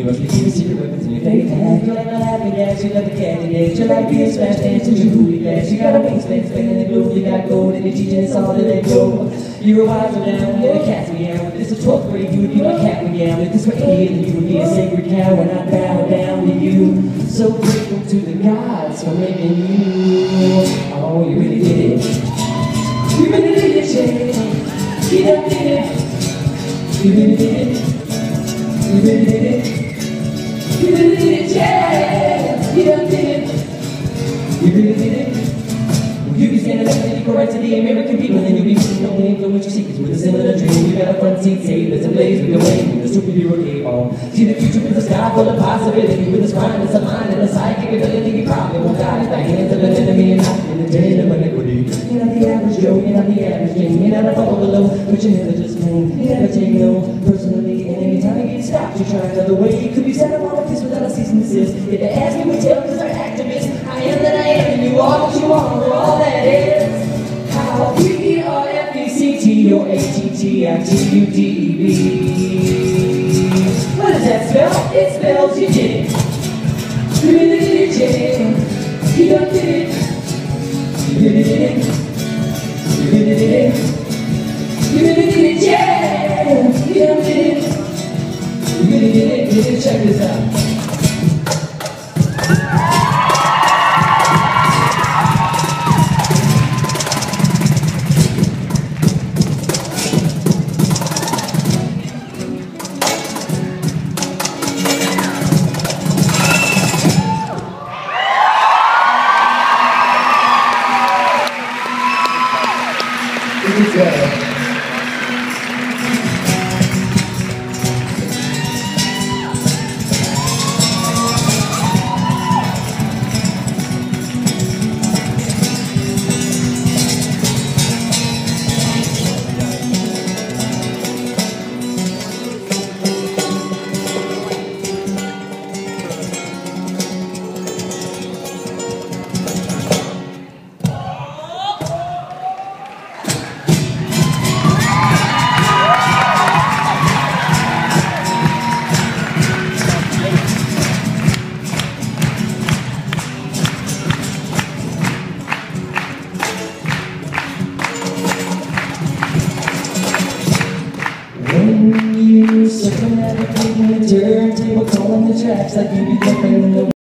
You must be keeping secret weapons in your face. You like my laughing gas, you like the candy days. You like being smash dancing, you booty glass. You got a wingspan spinning the glue. You got gold in your teaching, it's all to let go. You're a wiser the cat's meow. If this was 12th grade, you would be my cat. If this were then you would be a sacred cow. And I bow down to you. So grateful to the gods for making you. Oh, you really did it. You really did it, yeah. You done did it. You really did it. You really did it. And to the American people, and you'll be on the influential secrets with a similar dream. You got a front seat, sailors and blaze with your wing, with a superhero on. See the future with a sky full of possibility, with a spine and a mind and a psychic ability. You probably won't die at the hands of an enemy and not in the den of iniquity. You're not the average Joe, you're not the average Jane, you're not a follow below, but you never just clean. You never take no personally, and anytime you get stopped, you try another way. You could be set up on a kiss without a cease and. If they ask me, we tell they're T T I T U D E B. What does that spell? It spells you did it. You did it, yeah. You done did it. You did it. You did it. You really did it, yeah. You done did it. You did it. You did Check this out. Good you circumnavigate the turntable, calling the tracks. Like you be jumping in the